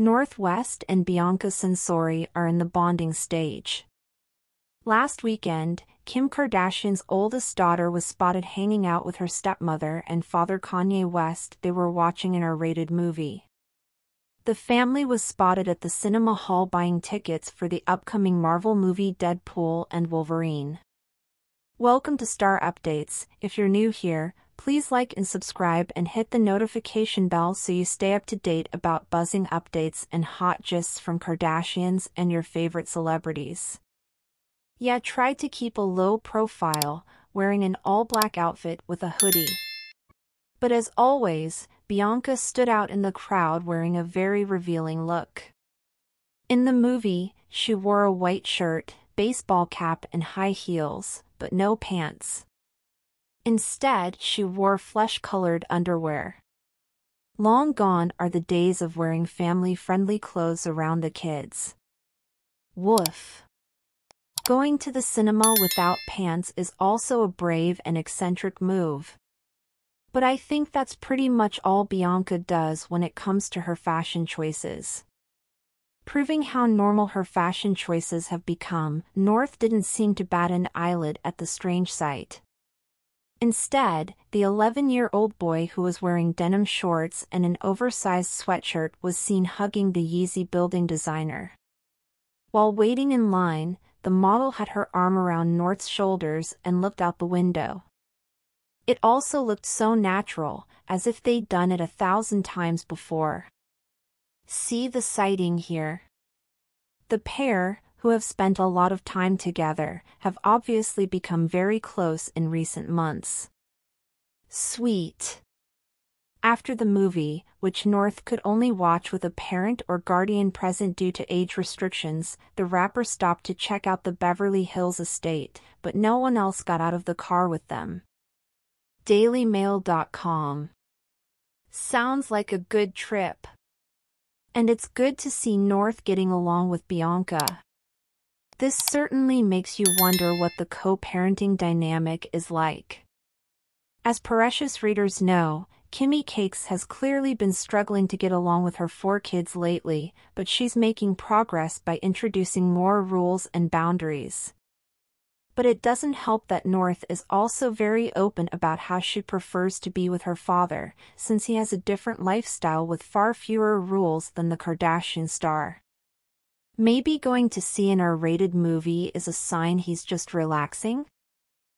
North West and Bianca Censori are in the bonding stage. Last weekend, Kim Kardashian's oldest daughter was spotted hanging out with her stepmother and father Kanye West they were watching an R-rated movie. The family was spotted at the cinema hall buying tickets for the upcoming Marvel movie Deadpool and Wolverine. Welcome to Star Updates. If you're new here, please like and subscribe and hit the notification bell so you stay up to date about buzzing updates and hot gists from Kardashians and your favorite celebrities. Yeah, try to keep a low profile, wearing an all-black outfit with a hoodie. But as always, Bianca stood out in the crowd wearing a very revealing look. In the movie, she wore a white shirt, baseball cap and high heels, but no pants. Instead, she wore flesh-colored underwear. Long gone are the days of wearing family-friendly clothes around the kids. Woof. Going to the cinema without pants is also a brave and eccentric move. But I think that's pretty much all Bianca does when it comes to her fashion choices. Proving how normal her fashion choices have become, North didn't seem to bat an eyelid at the strange sight. Instead, the 11-year-old boy who was wearing denim shorts and an oversized sweatshirt was seen hugging the Yeezy building designer. While waiting in line, the model had her arm around North's shoulders and looked out the window. It also looked so natural, as if they'd done it a thousand times before. See the sighting here. The pair, who have spent a lot of time together, have obviously become very close in recent months. Sweet. After the movie, which North could only watch with a parent or guardian present due to age restrictions, the rapper stopped to check out the Beverly Hills estate, but no one else got out of the car with them. DailyMail.com Sounds like a good trip. And it's good to see North getting along with Bianca. This certainly makes you wonder what the co-parenting dynamic is like. As Perezcious readers know, Kimmy Cakes has clearly been struggling to get along with her four kids lately, but she's making progress by introducing more rules and boundaries. But it doesn't help that North is also very open about how she prefers to be with her father, since he has a different lifestyle with far fewer rules than the Kardashian star. Maybe going to see an R-rated movie is a sign he's just relaxing?